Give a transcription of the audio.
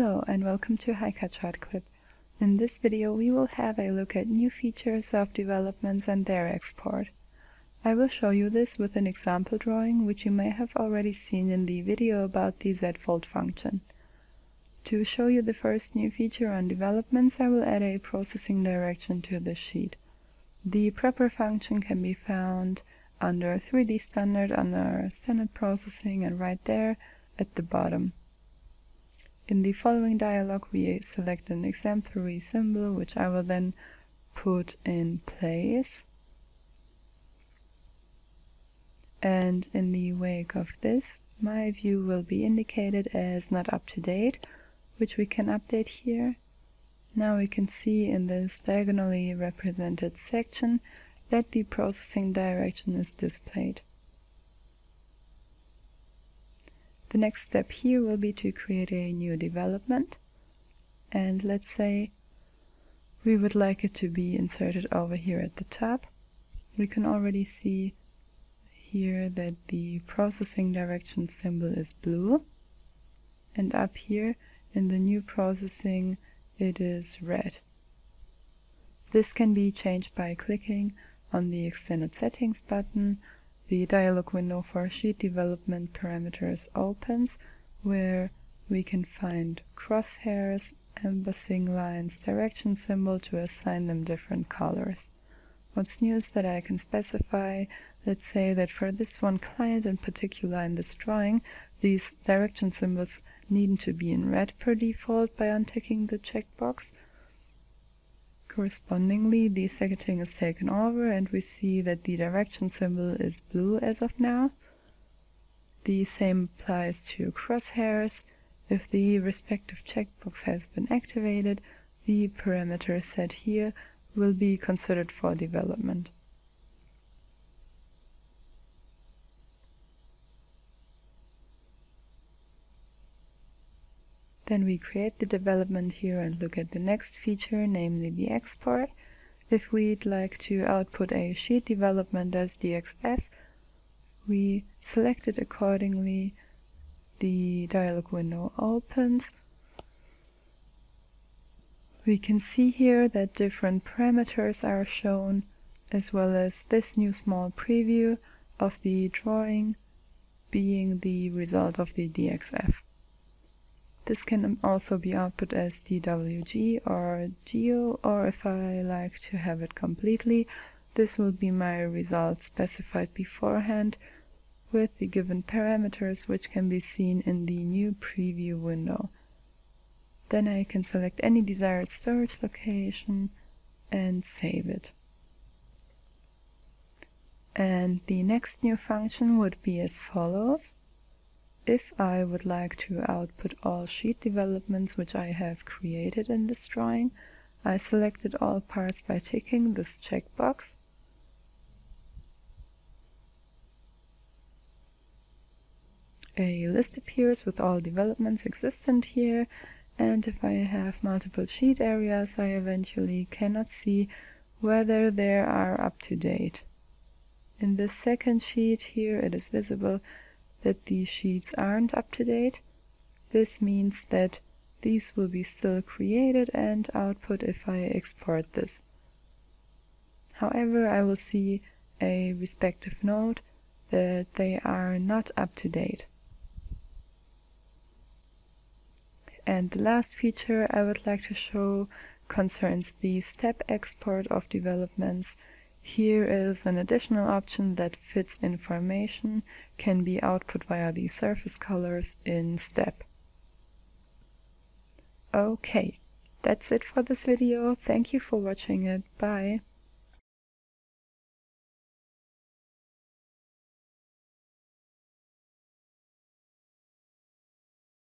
Hello and welcome to HiCAD Short Clip. In this video we will have a look at new features of developments and their export. I will show you this with an example drawing which you may have already seen in the video about the Z-fold function. To show you the first new feature on developments I will add a processing direction to the sheet. The prepper function can be found under 3D standard under standard processing and right there at the bottom. In the following dialog we select an exemplary symbol which I will then put in place. And in the wake of this, my view will be indicated as not up to date, which we can update here. Now we can see in this diagonally represented section that the processing direction is displayed. The next step here will be to create a new development and let's say we would like it to be inserted over here at the top. We can already see here that the processing direction symbol is blue and up here in the new processing it is red. This can be changed by clicking on the extended settings button the dialog window for sheet development parameters opens, where we can find crosshairs, embossing lines, direction symbol to assign them different colors. What's new is that I can specify, let's say that for this one client in particular in this drawing, these direction symbols need to be in red per default by unticking the checkbox, Correspondingly, the setting is taken over and we see that the direction symbol is blue as of now. The same applies to crosshairs. If the respective checkbox has been activated, the parameter set here will be considered for development. Then we create the development here and look at the next feature, namely the export. If we'd like to output a sheet development as DXF, we select it accordingly. The dialog window opens. We can see here that different parameters are shown, as well as this new small preview of the drawing being the result of the DXF. This can also be output as DWG or GEO, or if I like to have it completely, this will be my result specified beforehand with the given parameters which can be seen in the new preview window. Then I can select any desired storage location and save it. And the next new function would be as follows. If I would like to output all sheet developments which I have created in this drawing, I selected all parts by ticking this checkbox. A list appears with all developments existent here, and if I have multiple sheet areas, I eventually cannot see whether they are up to date. In this second sheet here it is visible that these sheets aren't up to date. This means that these will be still created and output if I export this. However, I will see a respective note that they are not up to date. And the last feature I would like to show concerns the step export of developments here is an additional option that fits information, can be output via the surface colors in STEP. Okay, that's it for this video. Thank you for watching it. Bye.